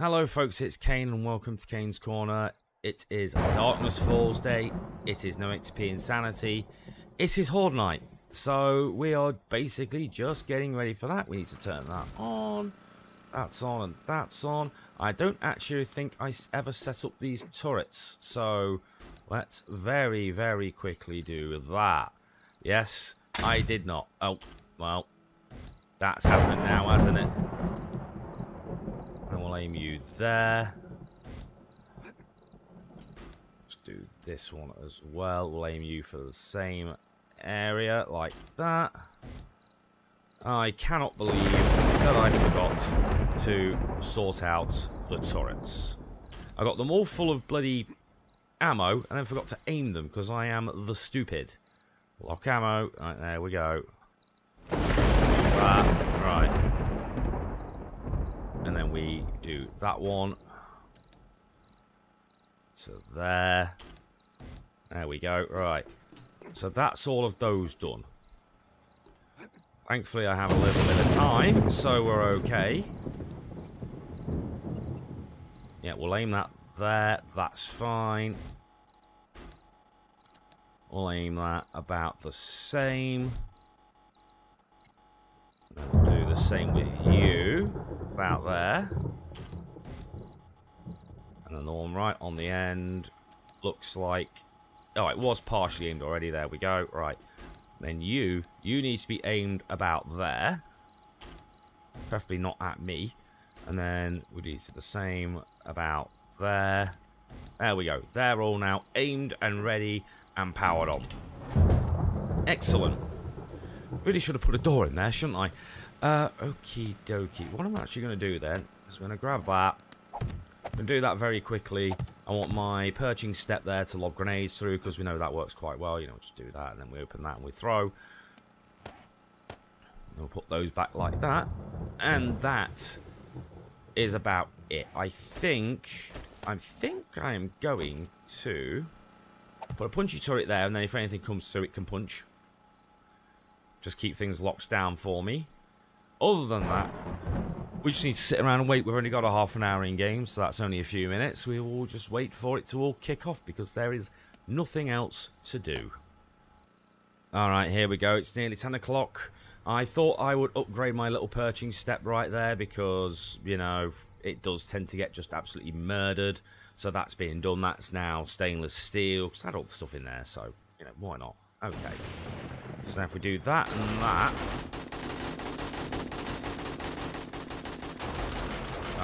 Hello, folks, it's Khaine, and welcome to Khaine's Korner. It is Darkness Falls Day. It is No XP Insanity. It is Horde Night. So, we are basically just getting ready for that. We need to turn that on. That's on and that's on. I don't actually think I ever set up these turrets. So, let's very, very quickly do that. Yes, I did not. Oh, well, that's happened now, hasn't it? Aim you there. Let's do this one as well. We'll aim you for the same area like that. I cannot believe that I forgot to sort out the turrets. I got them all full of bloody ammo and then forgot to aim them because I am the stupid. Lock ammo. Right, there we go. Right. We do that one. To there. There we go. Right. So that's all of those done. Thankfully, I have a little bit of time, so we're okay. Yeah, we'll aim that there. That's fine. We'll aim that about the same. The same with you. About there. And the one right on the end looks like... Oh, it was partially aimed already. There we go. Right. Then you, you need to be aimed about there. Preferably not at me. And then we need to do the same about there. There we go. They're all now aimed and ready and powered on. Excellent. Really should have put a door in there, shouldn't I? Uh, okie dokie. What am I'm actually going to do then I'm going to grab that. To do that very quickly. I want my perching step there to lob grenades through because we know that works quite well. You know, just do that and then we open that and we throw. we'll put those back like that. And that is about it. I think... I think I am going to put a punchy turret there and then if anything comes through it can punch. Just keep things locked down for me. Other than that, we just need to sit around and wait. We've only got a half an hour in game, so that's only a few minutes. We will just wait for it to all kick off because there is nothing else to do. Alright, here we go. It's nearly 10 o'clock. I thought I would upgrade my little perching step right there because, you know, it does tend to get just absolutely murdered. So that's being done. That's now stainless steel. Because I had all the stuff in there, so, you know, why not? Okay. So now if we do that and that,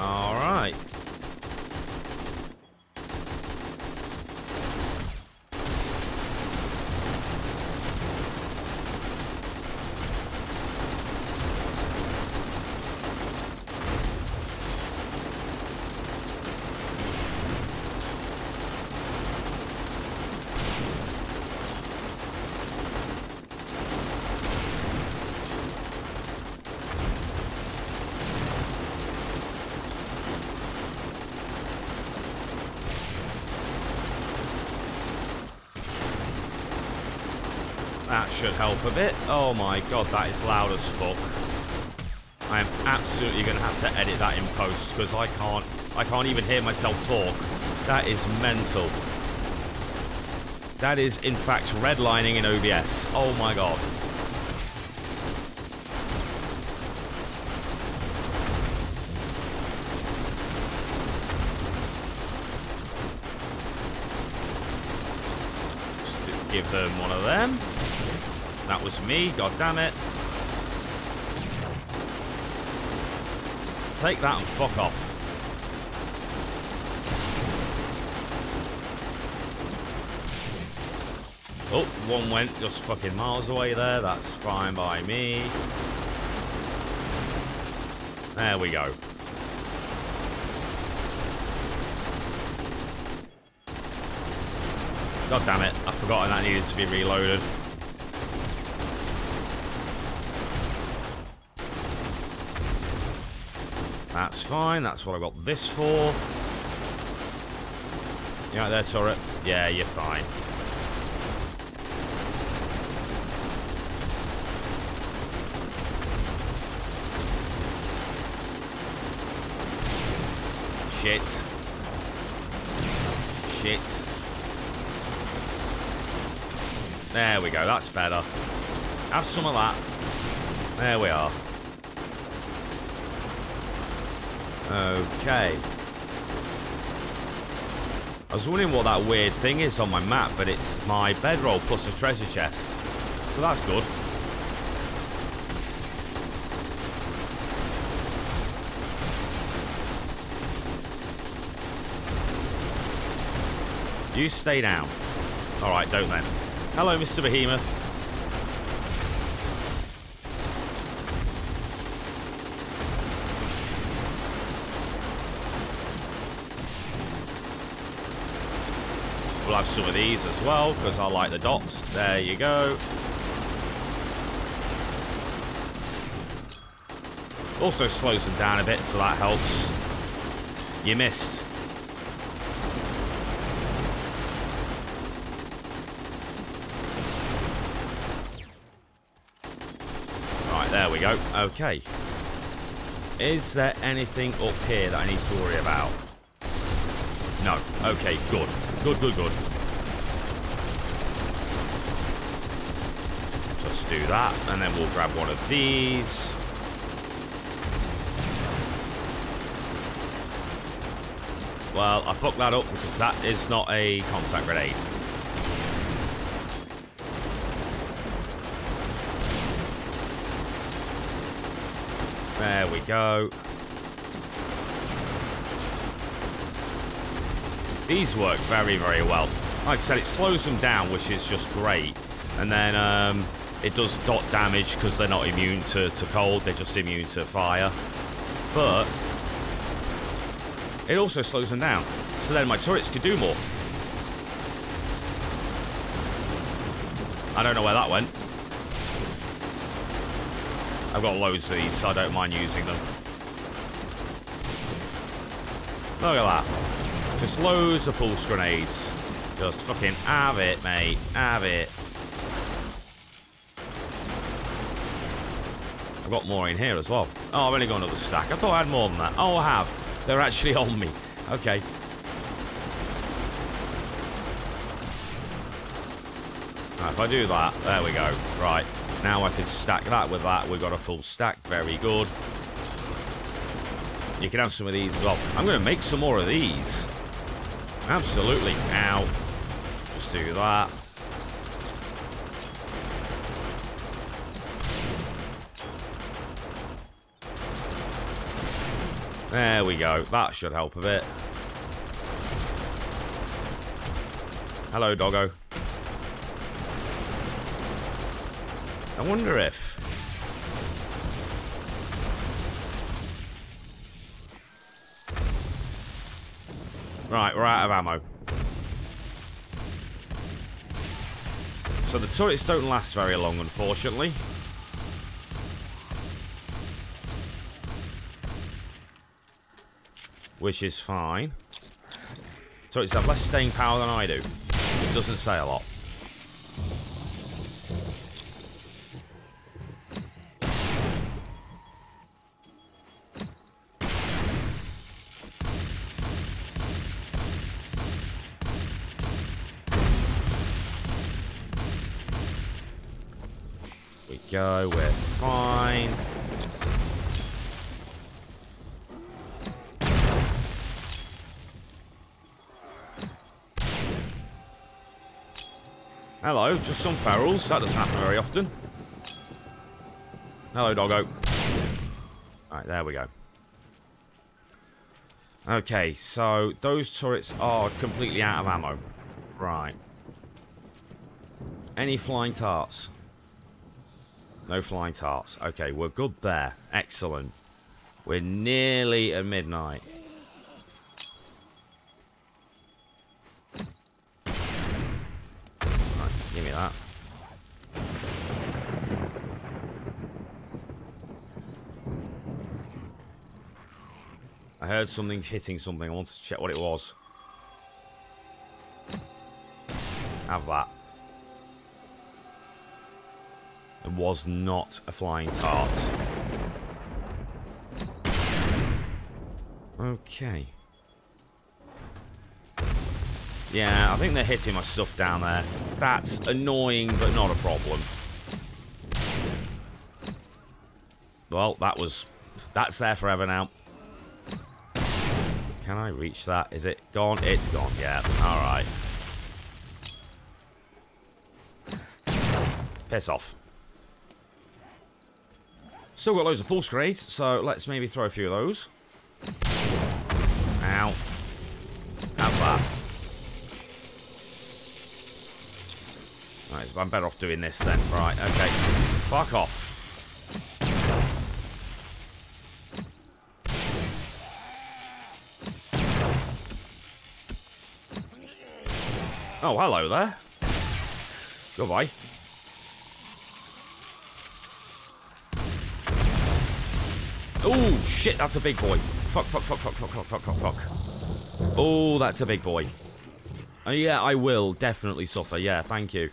All right. That should help a bit. Oh my god, that is loud as fuck. I am absolutely going to have to edit that in post because I can't, I can't even hear myself talk. That is mental. That is, in fact, redlining in OBS. Oh my god. Give them one of them. That was me, god damn it. Take that and fuck off. Oh, one went just fucking miles away there. That's fine by me. There we go. God damn it. I've forgotten that needed to be reloaded. That's fine. That's what I got this for. You right there, turret? Yeah, you're fine. Shit. Shit. There we go, that's better. Have some of that. There we are. Okay. I was wondering what that weird thing is on my map, but it's my bedroll plus a treasure chest. So that's good. You stay down. Alright, don't then. Hello, Mr. Behemoth. We'll have some of these as well, because I like the dots. There you go. Also slows them down a bit, so that helps. You missed. Right, there we go. Okay. Is there anything up here that I need to worry about? No. Okay, good. Good, good, good. Do that, and then we'll grab one of these. Well, I fucked that up because that is not a contact grenade. There we go. These work very, very well. Like I said, it slows them down, which is just great. And then um, it does dot damage because they're not immune to, to cold. They're just immune to fire. But it also slows them down. So then my turrets could do more. I don't know where that went. I've got loads of these, so I don't mind using them. Look at that. Just loads of pulse grenades. Just fucking have it, mate. Have it. I've got more in here as well. Oh, I've only got another stack. I thought I had more than that. Oh, I have. They're actually on me. Okay. If I do that, there we go. Right. Now I can stack that with that. We've got a full stack. Very good. You can have some of these as well. I'm going to make some more of these. Absolutely. Now, just do that. There we go. That should help a bit. Hello, doggo. I wonder if... Right, we're out of ammo. So the turrets don't last very long, unfortunately. Which is fine. Turrets have less staying power than I do. It doesn't say a lot. we go, we're fine. Hello, just some ferals. That doesn't happen very often. Hello, doggo. Alright, there we go. Okay, so those turrets are completely out of ammo. Right. Any flying tarts? No flying tarts. Okay, we're good there. Excellent. We're nearly at midnight. Right, give me that. I heard something hitting something. I wanted to check what it was. Have that. It was not a flying tart. Okay. Yeah, I think they're hitting my stuff down there. That's annoying, but not a problem. Well, that was... That's there forever now. Can I reach that? Is it gone? It's gone, yeah. Alright. Piss off. Still got loads of pulse grenades, so let's maybe throw a few of those. Ow. Have that. Right, I'm better off doing this then. Right, okay. Fuck off. Oh, hello there. Goodbye. Oh, shit, that's a big boy. Fuck, fuck, fuck, fuck, fuck, fuck, fuck, fuck, fuck. Oh, that's a big boy. Oh, yeah, I will definitely suffer. Yeah, thank you.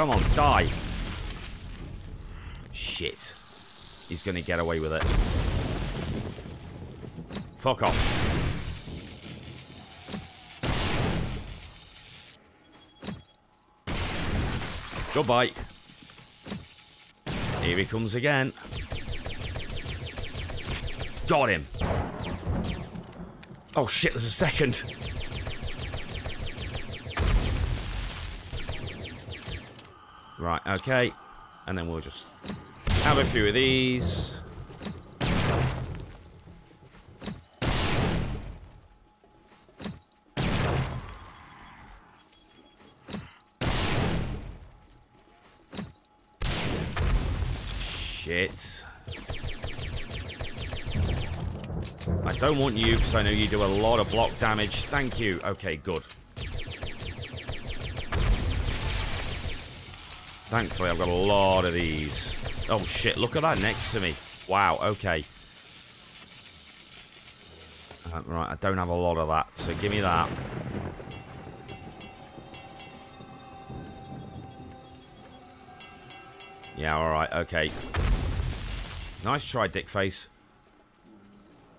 Come on, die. Shit. He's going to get away with it. Fuck off. Goodbye. Here he comes again. Got him. Oh shit, there's a second. Right, okay. And then we'll just have a few of these. Shit. I don't want you because I know you do a lot of block damage. Thank you. Okay, good. Thankfully, I've got a lot of these. Oh, shit. Look at that next to me. Wow, okay. Uh, right, I don't have a lot of that, so give me that. Yeah, alright, okay. Nice try, Dickface.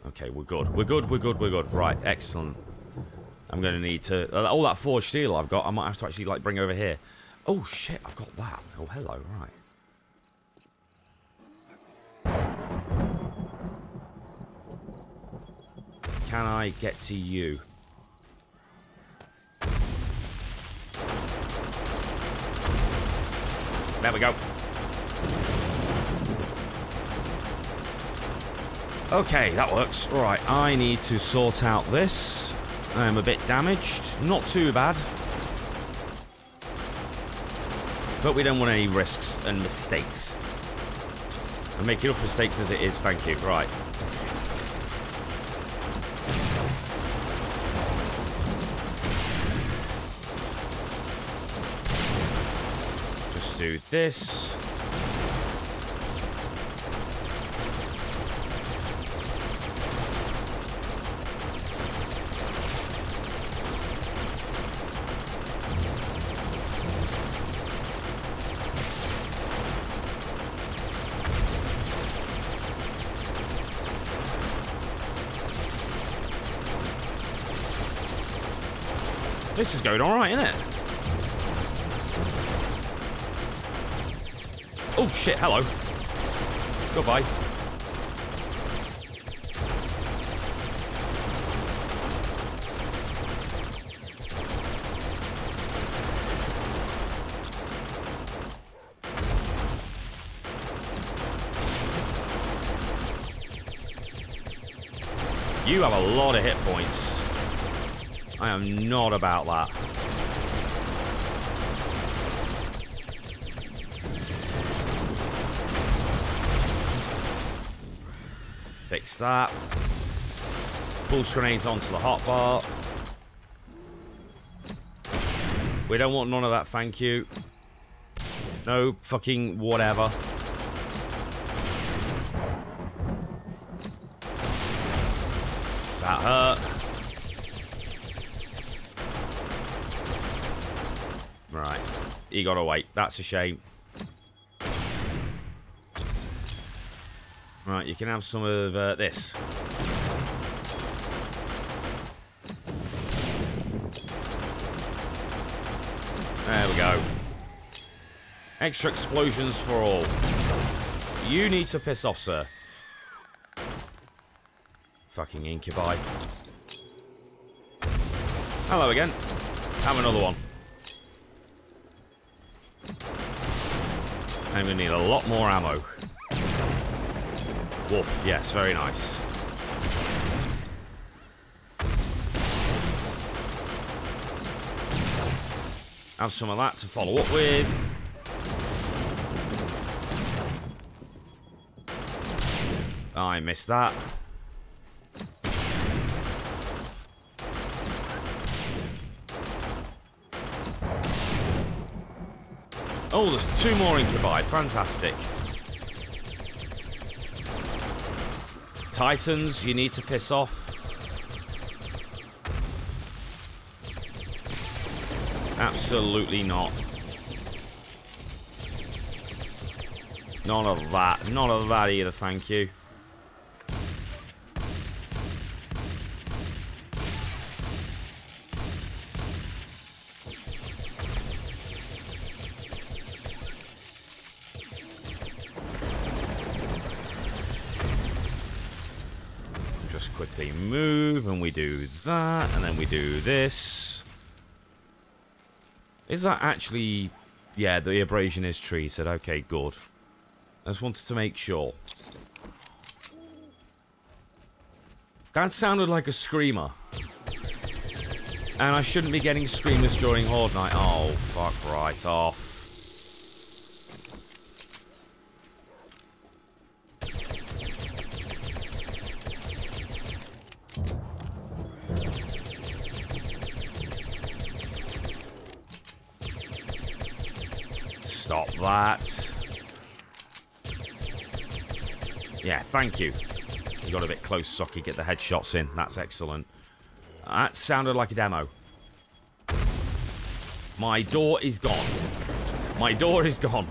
Okay, we're good. We're good, we're good, we're good. Right, excellent. I'm going to need to... Uh, all that forged steel I've got, I might have to actually, like, bring over here. Oh, shit, I've got that. Oh, hello, right. Can I get to you? There we go. Okay, that works. Right, I need to sort out this. I'm a bit damaged. Not too bad. But we don't want any risks and mistakes. I make enough mistakes as it is, thank you. Right. Just do this. This is going alright, isn't it? Oh shit, hello. Goodbye. You have a lot of hit points. I am not about that. Fix that. Pulse grenades onto the hotbar. We don't want none of that, thank you. No fucking whatever. He got away. That's a shame. Right, you can have some of uh, this. There we go. Extra explosions for all. You need to piss off, sir. Fucking incubi. Hello again. Have another one. I'm going to need a lot more ammo. Wolf, yes, very nice. Have some of that to follow up with. I missed that. Oh, there's two more incubi. Fantastic. Titans, you need to piss off. Absolutely not. None of that. None of that either, thank you. Quickly move, and we do that, and then we do this. Is that actually... Yeah, the abrasion is treated. Okay, good. I just wanted to make sure. That sounded like a screamer. And I shouldn't be getting screamers during Horde Night. Oh, fuck right off. Thank you. You got a bit close, Socky. Get the headshots in. That's excellent. That sounded like a demo. My door is gone. My door is gone.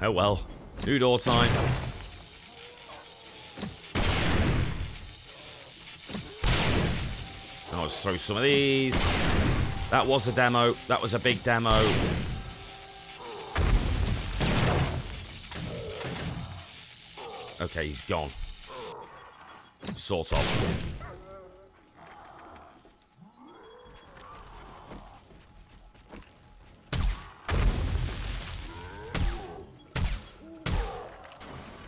Oh well. New door time. I'll just throw some of these. That was a demo. That was a big demo. Okay, he's gone. Sort of.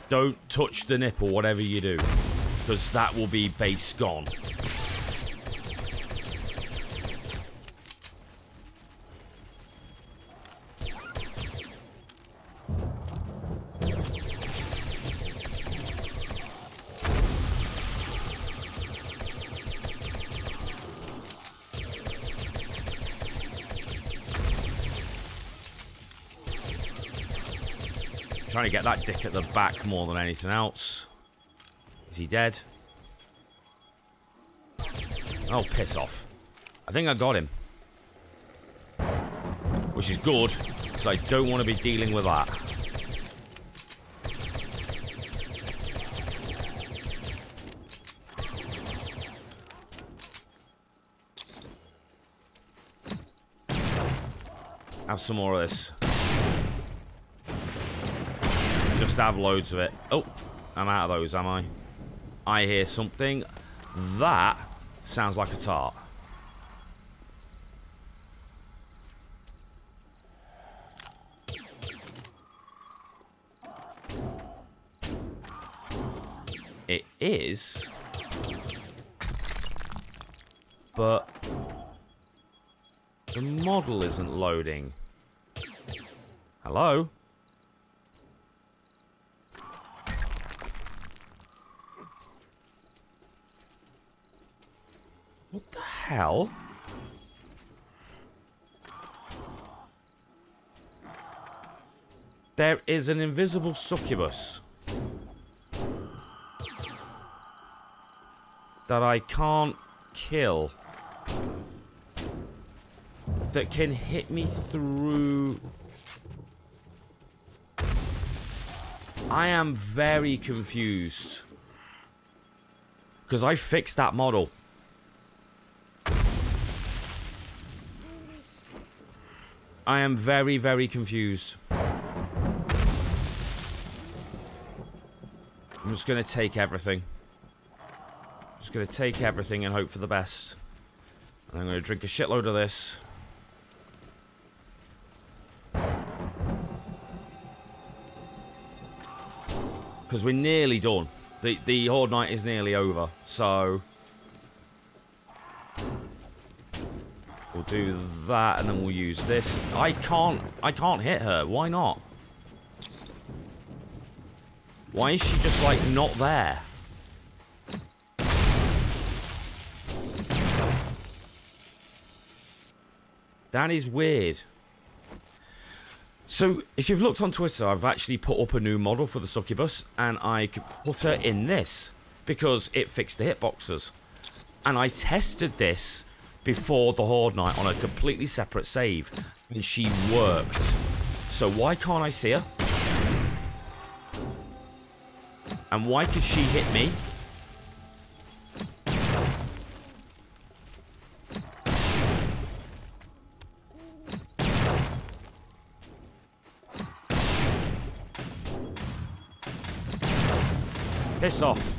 Don't touch the nipple, whatever you do. Because that will be base gone. Trying to get that dick at the back more than anything else. Is he dead? Oh, piss off. I think I got him. Which is good, because I don't want to be dealing with that. Have some more of this. Just have loads of it. Oh, I'm out of those, am I? I hear something. That sounds like a tart. It is. But the model isn't loading. Hello? Hell? There is an invisible succubus. that I can't kill that can hit me through... I am very confused. Because I fixed that model. I am very, very confused. I'm just going to take everything. I'm Just going to take everything and hope for the best. And I'm going to drink a shitload of this. Because we're nearly done. The, the Horde Night is nearly over, so... do that, and then we'll use this. I can't, I can't hit her. Why not? Why is she just, like, not there? That is weird. So, if you've looked on Twitter, I've actually put up a new model for the succubus, and I put her in this, because it fixed the hitboxes. And I tested this before the Horde Night on a completely separate save, and she worked. So why can't I see her? And why could she hit me? Piss off.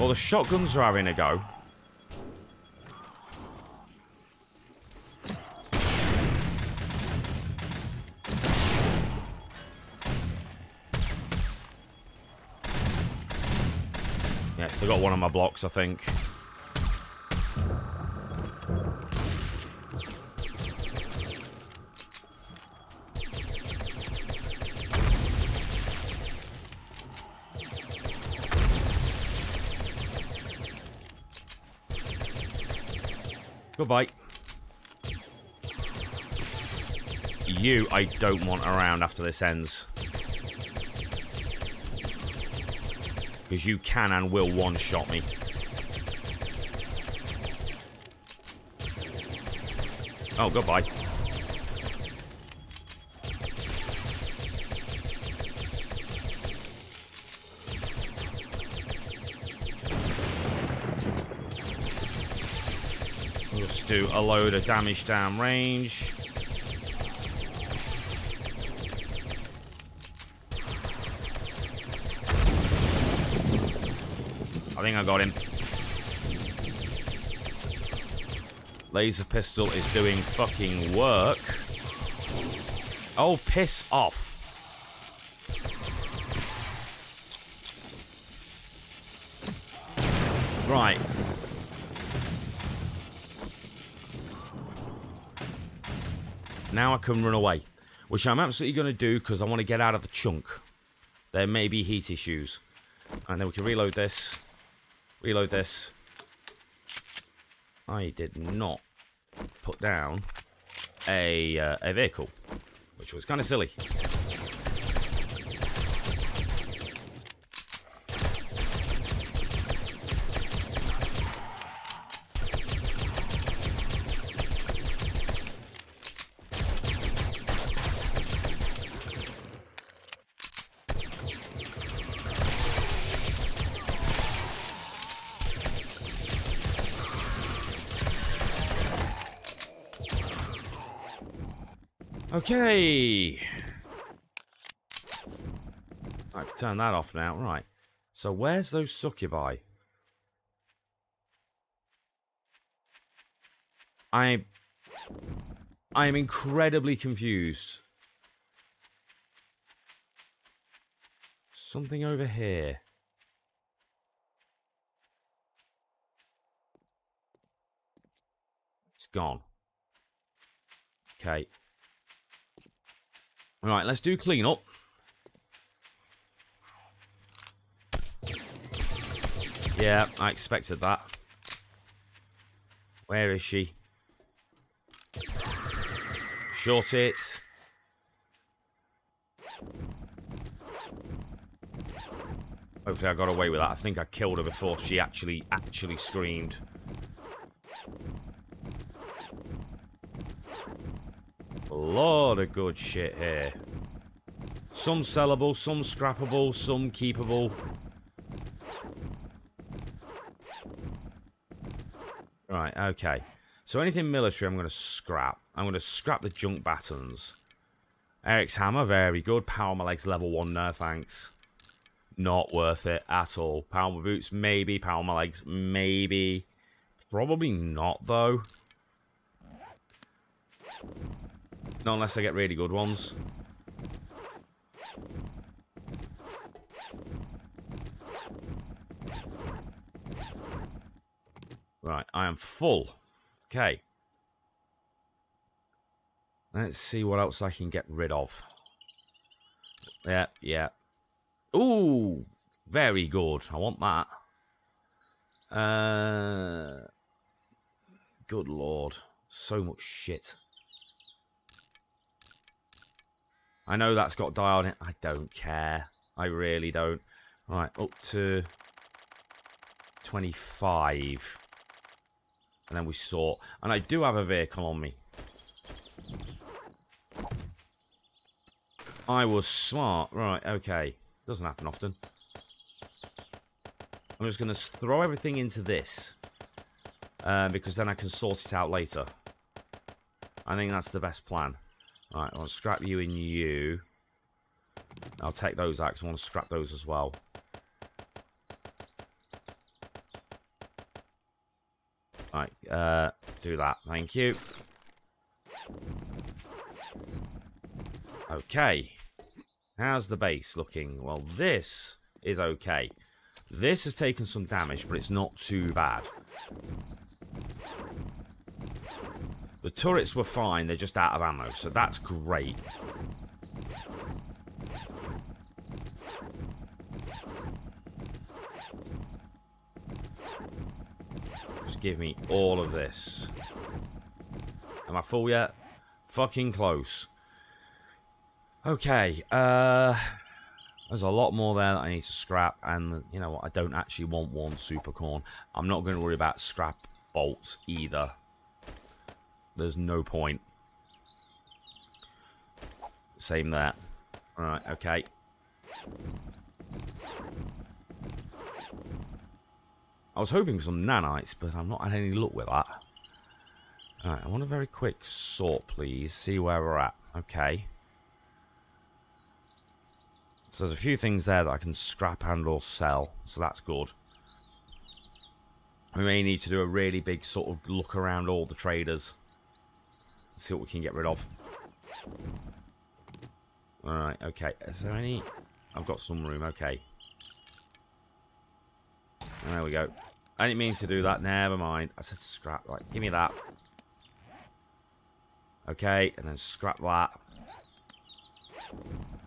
Well, the shotguns are having a go. Yeah, they got one of my blocks, I think. Goodbye. You, I don't want around after this ends. Because you can and will one-shot me. Oh, goodbye. Do a load of damage down range. I think I got him. Laser pistol is doing fucking work. Oh, piss off. Right. Now I can run away. Which I'm absolutely going to do because I want to get out of the chunk. There may be heat issues. And then we can reload this. Reload this. I did not put down a, uh, a vehicle. Which was kind of silly. Okay. I can turn that off now. Right. So where's those succubi? I I am incredibly confused. Something over here. It's gone. Okay. Right, let's do clean up. Yeah, I expected that. Where is she? Short it. Hopefully I got away with that. I think I killed her before she actually, actually screamed. Lot of good shit here. Some sellable, some scrappable, some keepable. Right, okay. So anything military I'm going to scrap. I'm going to scrap the junk batons. Eric's hammer, very good. Power my legs, level 1, no thanks. Not worth it at all. Power my boots, maybe. Power my legs, maybe. Probably not, though. Not unless I get really good ones. Right, I am full. Okay. Let's see what else I can get rid of. Yeah, yeah. Ooh, very good. I want that. Uh, good lord. So much shit. I know that's got dye on it. I don't care. I really don't. Right, up to 25. And then we sort. And I do have a vehicle on me. I was smart. Right, okay. Doesn't happen often. I'm just going to throw everything into this. Uh, because then I can sort it out later. I think that's the best plan. Right, I'll scrap you and you. I'll take those because I want to scrap those as well. Right, uh, do that. Thank you. Okay. How's the base looking? Well, this is okay. This has taken some damage, but it's not too bad. The turrets were fine, they're just out of ammo, so that's great. Just give me all of this. Am I full yet? Fucking close. Okay, uh... There's a lot more there that I need to scrap, and you know what, I don't actually want one super corn. I'm not going to worry about scrap bolts either. There's no point. Same there. Alright, okay. I was hoping for some nanites, but I'm not had any luck with that. Alright, I want a very quick sort, please. See where we're at. Okay. So there's a few things there that I can scrap and or sell. So that's good. We may need to do a really big sort of look around all the traders see what we can get rid of. Alright, okay. Is there any... I've got some room, okay. There we go. I didn't mean to do that. Never mind. I said scrap. Right, give me that. Okay, and then scrap that.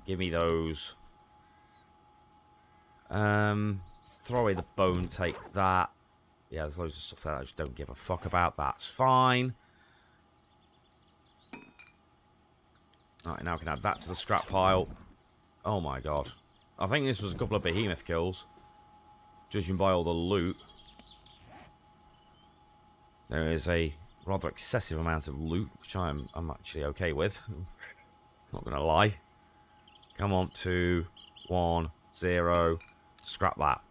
Give me those. Um, throw away the bone, take that. Yeah, there's loads of stuff there I just don't give a fuck about. That's fine. Right, now I can add that to the scrap pile. Oh my god. I think this was a couple of behemoth kills. Judging by all the loot. There is a rather excessive amount of loot, which I'm, I'm actually okay with. Not going to lie. Come on, two, one, zero. Scrap that.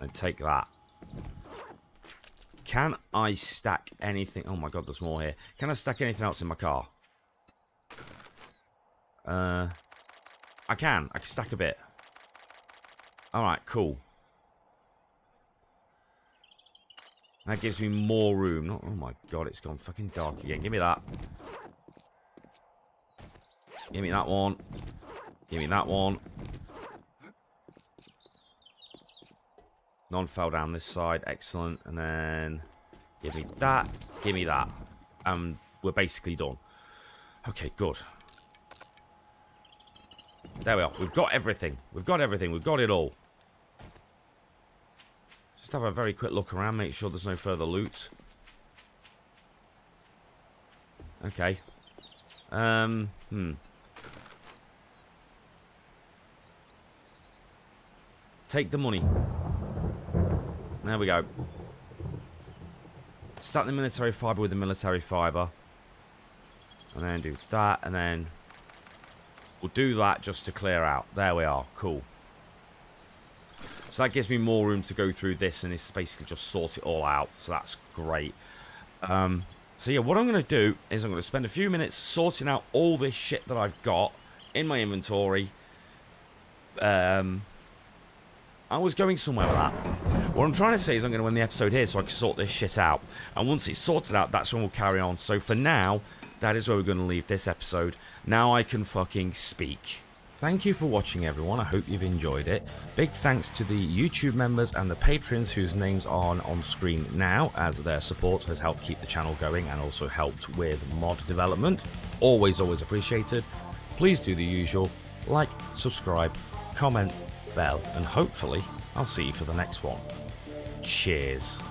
And take that. Can I stack anything? Oh my god, there's more here. Can I stack anything else in my car? Uh, I can. I can stack a bit. Alright, cool. That gives me more room. Not, oh my god, it's gone fucking dark again. Give me that. Give me that one. Give me that one. None fell down this side. Excellent. And then give me that. Give me that. And we're basically done. Okay, good. There we are. We've got everything. We've got everything. We've got it all. Just have a very quick look around. Make sure there's no further loot. Okay. Um, hmm. Take the money. There we go. Start the military fibre with the military fibre. And then do that, and then we'll do that just to clear out. There we are. Cool. So that gives me more room to go through this, and it's basically just sort it all out. So that's great. Um, so yeah, what I'm going to do is I'm going to spend a few minutes sorting out all this shit that I've got in my inventory. Um, I was going somewhere with that. What I'm trying to say is I'm going to win the episode here so I can sort this shit out. And once it's sorted out, that's when we'll carry on. So for now, that is where we're going to leave this episode. Now I can fucking speak. Thank you for watching everyone, I hope you've enjoyed it. Big thanks to the YouTube members and the patrons whose names are on screen now as their support has helped keep the channel going and also helped with mod development. Always, always appreciated. Please do the usual, like, subscribe, comment, bell, and hopefully I'll see you for the next one. Cheers.